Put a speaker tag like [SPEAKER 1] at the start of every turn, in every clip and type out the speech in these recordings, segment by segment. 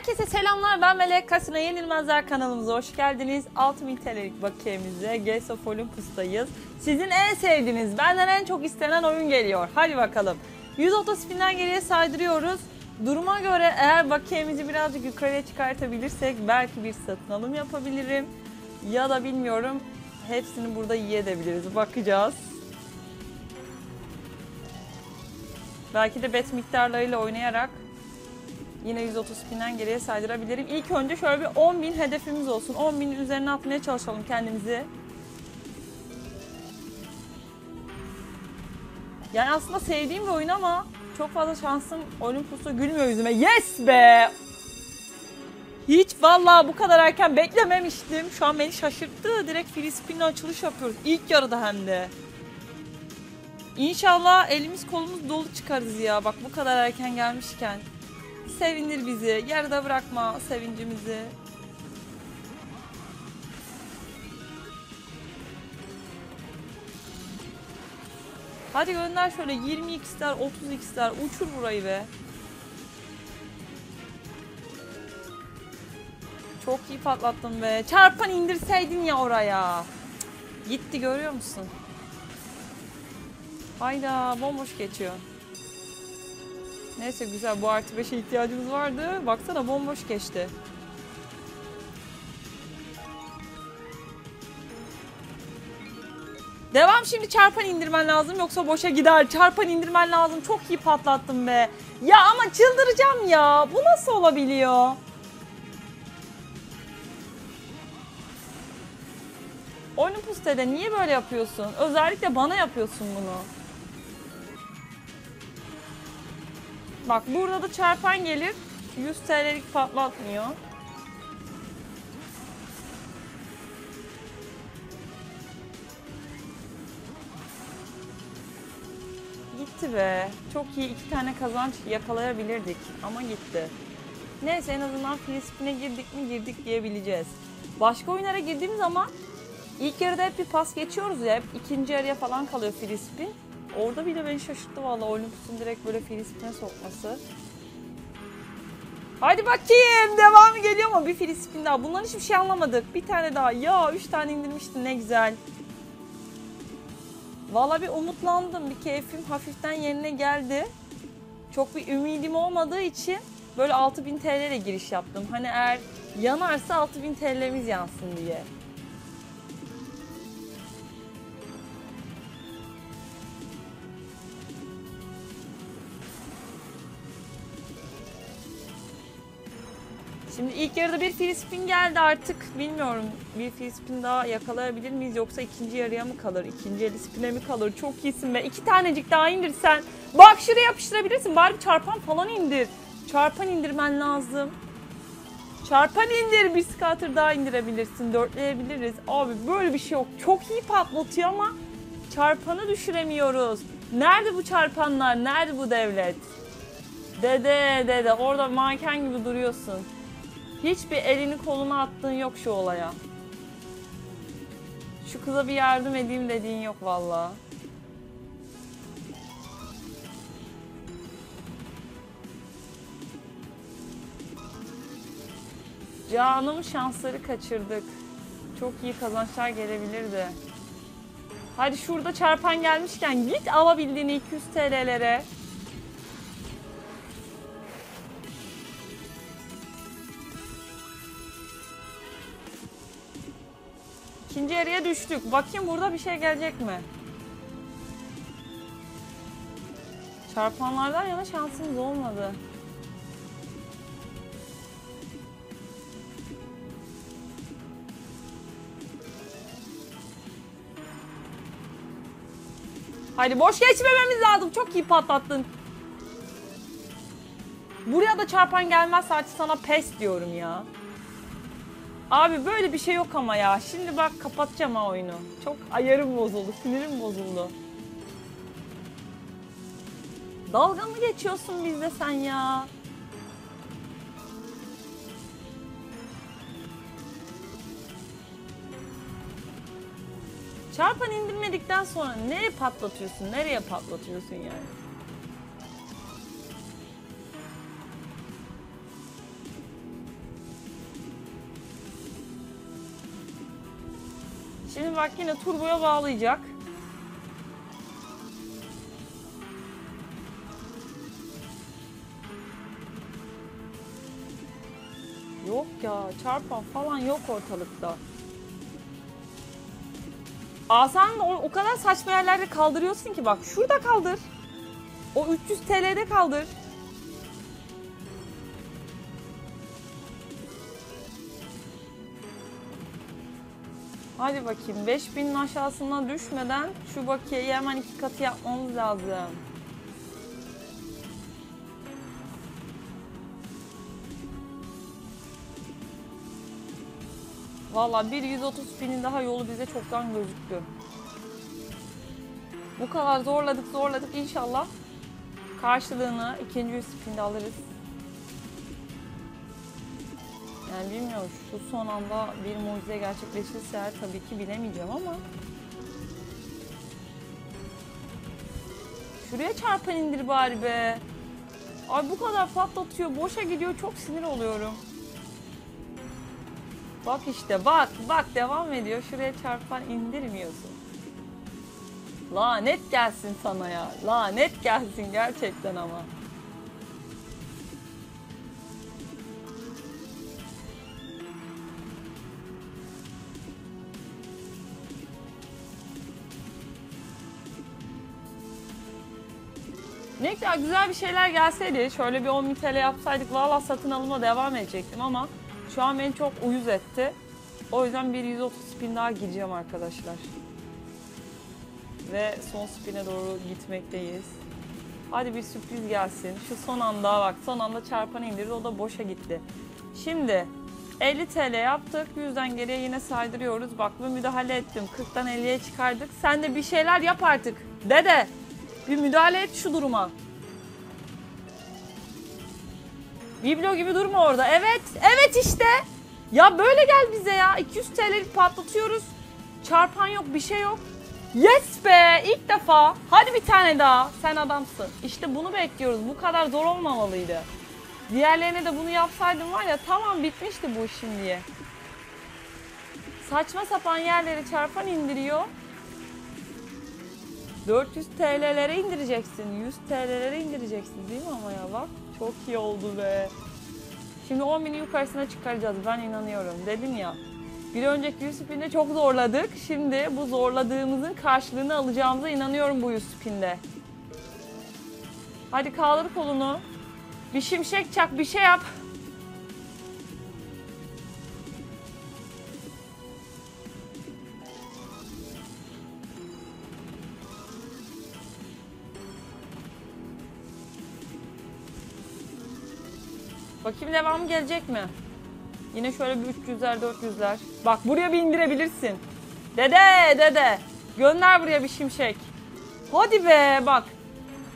[SPEAKER 1] Herkese selamlar ben Melek Kasına Yenilmezler kanalımıza hoş geldiniz. 6000 TL'lik bakiyemizde Gates of Olympus'tayız. Sizin en sevdiğiniz, benden en çok istenen oyun geliyor. Hadi bakalım. 100 otospinden geriye saydırıyoruz. Duruma göre eğer bakiyemizi birazcık yukarıya çıkartabilirsek belki bir satın alım yapabilirim. Ya da bilmiyorum hepsini burada yiyebiliriz. Bakacağız. Belki de bet miktarlarıyla oynayarak yine 130 binden geriye saydırabilirim. İlk önce şöyle bir 10 bin hedefimiz olsun. 10 binin üzerine atmaya çalışalım kendimizi. Yani aslında sevdiğim bir oyun ama çok fazla şansım Olympus'ta gülmüyor yüzüme. Yes be! Hiç vallahi bu kadar erken beklememiştim. Şu an beni şaşırttı. Direkt free spin'le açılış yapıyoruz. İlk yarıda hem de. İnşallah elimiz kolumuz dolu çıkarız ya. Bak bu kadar erken gelmişken. Sevindir bizi. Yarıda bırakma sevincimizi. Hadi gönder şöyle 20x'ler 30x'ler uçur burayı be. Çok iyi patlattın be. Çarpan indirseydin ya oraya. Gitti görüyor musun? Hayda bomboş geçiyor. Neyse güzel bu artı 5'e ihtiyacımız vardı. Baksana bomboş geçti. Devam şimdi çarpan indirmen lazım yoksa boşa gider. Çarpan indirmen lazım. Çok iyi patlattım be. Ya ama çıldıracağım ya. Bu nasıl olabiliyor? Olympus Dede niye böyle yapıyorsun? Özellikle bana yapıyorsun bunu. Bak burada da çarpan gelir. 100 TL'lik patlatmıyor. Gitti be. Çok iyi iki tane kazanç yakalayabilirdik ama gitti. Neyse en azından Filistin'e girdik mi girdik diyebileceğiz. Başka oyunlara girdiğim zaman ilk yarıda hep bir pas geçiyoruz ya. Hep ikinci yarıya falan kalıyor Filistin. Orada bile beni şaşırttı valla Olympus'un direkt böyle Filistin'e sokması. Hadi bakayım devamı geliyor mu? Bir Filistin daha. Bundan hiçbir şey anlamadık. Bir tane daha. Ya üç tane indirmiştin ne güzel. Valla bir umutlandım. Bir keyfim hafiften yerine geldi. Çok bir ümidim olmadığı için böyle 6000 TL ile giriş yaptım. Hani eğer yanarsa 6000 TL'miz yansın diye. Şimdi ilk yarıda bir free spin geldi artık. Bilmiyorum bir free spin daha yakalayabilir miyiz yoksa ikinci yarıya mı kalır? İkinci eli spine mi kalır? Çok iyisin be. İki tanecik daha indirsen. Bak şuraya yapıştırabilirsin. Bari çarpan falan indir. Çarpan indirmen lazım. Çarpan indir. Bir scatter daha indirebilirsin. Dörtleyebiliriz. Abi böyle bir şey yok. Çok iyi patlatıyor ama çarpanı düşüremiyoruz. Nerede bu çarpanlar? Nerede bu devlet? Dede dede orada manken gibi duruyorsun. Hiçbir elini koluna attığın yok şu olaya. Şu kıza bir yardım edeyim dediğin yok valla. Canım şansları kaçırdık. Çok iyi kazançlar gelebilirdi. Hadi şurada çarpan gelmişken git alabildiğini 200 TL'lere. İkinci yarıya düştük. Bakayım burada bir şey gelecek mi? Çarpanlardan yana şansımız olmadı. Haydi boş geçmememiz lazım. Çok iyi patlattın. Buraya da çarpan gelmez artık sana pes diyorum ya. Abi böyle bir şey yok ama ya. Şimdi bak kapatacağım ha oyunu. Çok ayarım bozuldu, sinirim bozuldu. Dalga mı geçiyorsun bizde sen ya? Çarpan indirmedikten sonra nereye patlatıyorsun? Nereye patlatıyorsun yani? Şimdi bak yine turboya bağlayacak. Yok ya çarpan falan yok ortalıkta. Asan o, o kadar saçma yerlerde kaldırıyorsun ki bak şurada kaldır. O 300 TL'de kaldır. Hadi bakayım 5000'in aşağısına düşmeden şu bakiyeyi hemen iki katı yapmamız lazım. Valla bir 130 binin daha yolu bize çoktan gözüktü. Bu kadar zorladık zorladık inşallah karşılığını ikinci yüz spinde alırız. Yani bilmiyorum şu son anda bir mucize gerçekleşirse eğer tabii ki bilemeyeceğim ama Şuraya çarpan indir bari be. Ay bu kadar patlatıyor, boşa gidiyor çok sinir oluyorum. Bak işte bak bak devam ediyor. Şuraya çarpan indirmiyorsun. Lanet gelsin sana ya. Lanet gelsin gerçekten ama. Ne kadar güzel bir şeyler gelseydi, şöyle bir 10 TL yapsaydık valla satın alıma devam edecektim ama şu an beni çok uyuz etti. O yüzden bir 130 spin daha gireceğim arkadaşlar. Ve son spine doğru gitmekteyiz. Hadi bir sürpriz gelsin. Şu son anda bak son anda çarpanı indirdi o da boşa gitti. Şimdi 50 TL yaptık. 100'den geriye yine saydırıyoruz. Bak bu müdahale ettim. 40'tan 50'ye çıkardık. Sen de bir şeyler yap artık. Dede bir müdahale et şu duruma. Biblo gibi durma orada. Evet, evet işte. Ya böyle gel bize ya. 200 TL'lik patlatıyoruz. Çarpan yok, bir şey yok. Yes be, ilk defa. Hadi bir tane daha. Sen adamsın. İşte bunu bekliyoruz. Bu kadar zor olmamalıydı. Diğerlerine de bunu yapsaydım var ya tamam bitmişti bu iş şimdiye. Saçma sapan yerlere çarpan indiriyor. 400 TL'lere indireceksin. 100 TL'lere indireceksin değil mi ama ya bak. Çok iyi oldu be. Şimdi 10 bini yukarısına çıkaracağız. Ben inanıyorum. Dedim ya. Bir önceki 100 spinde çok zorladık. Şimdi bu zorladığımızın karşılığını alacağımıza inanıyorum bu 100 spinde. Hadi kaldır kolunu. Bir şimşek çak bir şey yap. Bakayım devamı gelecek mi? Yine şöyle bir 300'ler 400'ler. Bak buraya bir indirebilirsin. Dede dede. Gönder buraya bir şimşek. Hadi be bak.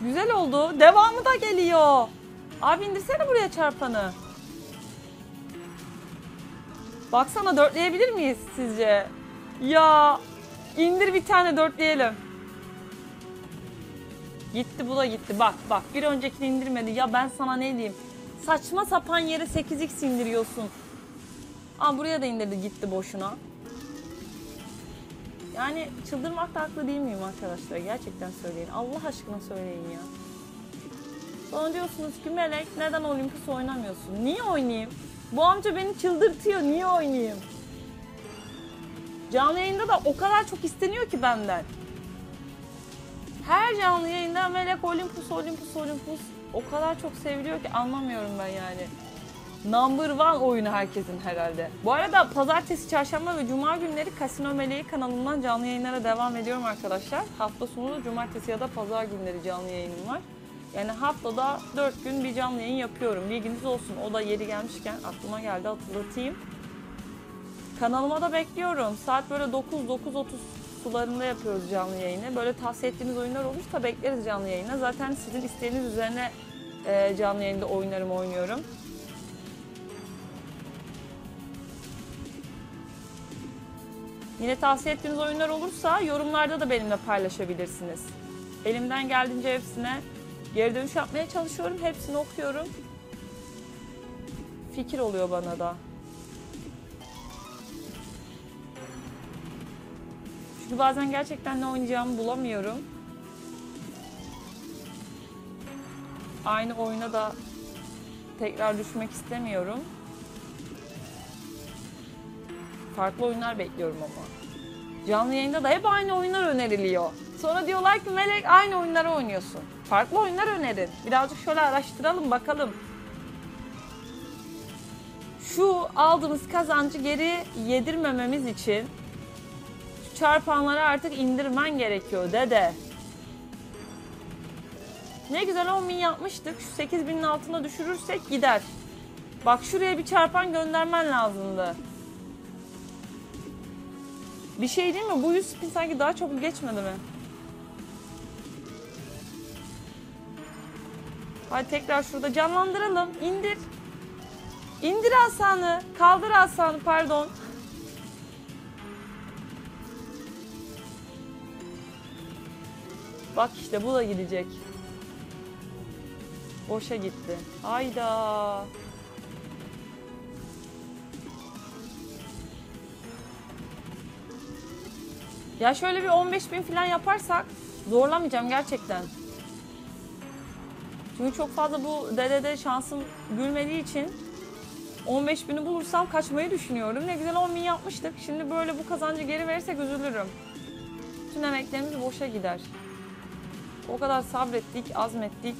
[SPEAKER 1] Güzel oldu. Devamı da geliyor. Abi indirsene buraya çarpanı. Baksana dörtleyebilir miyiz sizce? Ya indir bir tane dörtleyelim. Gitti bu da gitti. Bak bak bir öncekini indirmedi. Ya ben sana ne diyeyim? Saçma sapan yere 8x indiriyorsun. Aa buraya da indirdi gitti boşuna. Yani çıldırmakta haklı değil miyim arkadaşlar? Gerçekten söyleyin. Allah aşkına söyleyin ya. Sonra diyorsunuz ki Melek neden Olympus oynamıyorsun? Niye oynayayım? Bu amca beni çıldırtıyor. Niye oynayayım? Canlı yayında da o kadar çok isteniyor ki benden. Her canlı yayında Melek Olympus, Olympus, Olympus o kadar çok seviliyor ki anlamıyorum ben yani. Number one oyunu herkesin herhalde. Bu arada pazartesi, çarşamba ve cuma günleri Kasino Meleği kanalından canlı yayınlara devam ediyorum arkadaşlar. Hafta sonu cumartesi ya da pazar günleri canlı yayınım var. Yani haftada 4 gün bir canlı yayın yapıyorum. Bilginiz olsun. O da yeri gelmişken aklıma geldi hatırlatayım. Kanalıma da bekliyorum. Saat böyle 9-9.30 sularında yapıyoruz canlı yayını. Böyle tavsiye ettiğiniz oyunlar olursa bekleriz canlı yayına. Zaten sizin isteğiniz üzerine e, canlı yayında oyunlarımı oynuyorum. Yine tavsiye ettiğiniz oyunlar olursa yorumlarda da benimle paylaşabilirsiniz. Elimden geldiğince hepsine geri dönüş yapmaya çalışıyorum. Hepsini okuyorum. Fikir oluyor bana da. Çünkü bazen gerçekten ne oynayacağımı bulamıyorum. Aynı oyuna da tekrar düşmek istemiyorum. Farklı oyunlar bekliyorum ama. Canlı yayında da hep aynı oyunlar öneriliyor. Sonra diyorlar ki Melek aynı oyunları oynuyorsun. Farklı oyunlar önerin. Birazcık şöyle araştıralım bakalım. Şu aldığımız kazancı geri yedirmememiz için çarpanları artık indirmen gerekiyor dede. Ne güzel 10 bin yapmıştık. Şu 8 binin altına düşürürsek gider. Bak şuraya bir çarpan göndermen lazımdı. Bir şey değil mi? Bu 100 spin sanki daha çabuk geçmedi mi? Hadi tekrar şurada canlandıralım. İndir. İndir Hasan'ı. Kaldır Hasan'ı pardon. Bak işte bu da gidecek. Boşa gitti. Hayda. Ya şöyle bir 15 bin falan yaparsak zorlamayacağım gerçekten. Çünkü çok fazla bu DDD şansım gülmediği için 15 bini bulursam kaçmayı düşünüyorum. Ne güzel 10 bin yapmıştık. Şimdi böyle bu kazancı geri verirsek üzülürüm. Bütün emeklerimiz boşa gider. O kadar sabrettik, azmettik.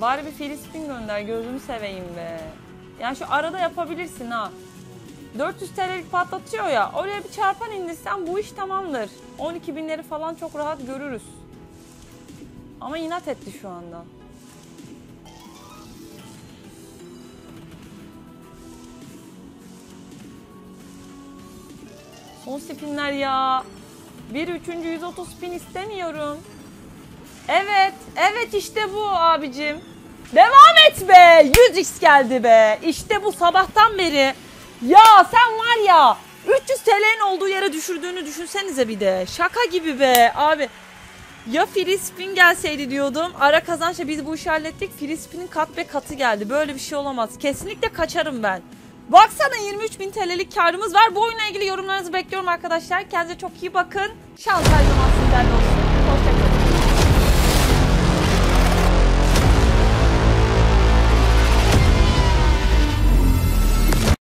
[SPEAKER 1] Bari bir Filipin gönder gözümü seveyim be. Yani şu arada yapabilirsin ha. 400 TL'lik patlatıyor ya. Oraya bir çarpan indirsen bu iş tamamdır. 12 binleri falan çok rahat görürüz. Ama inat etti şu anda. Son spinler ya. Bir üçüncü 130 spin istemiyorum. Evet, evet işte bu abicim. Devam et be. 100x geldi be. İşte bu sabahtan beri. Ya sen var ya 300 TL'nin olduğu yere düşürdüğünü düşünsenize bir de. Şaka gibi be abi. Ya free spin gelseydi diyordum. Ara kazançla biz bu işi hallettik. Free spin'in kat be katı geldi. Böyle bir şey olamaz. Kesinlikle kaçarım ben. Baksana 23 bin TL'lik karımız var. Bu oyunla ilgili yorumlarınızı bekliyorum arkadaşlar. Kendinize çok iyi bakın. Şans zaman sizlerle olsun.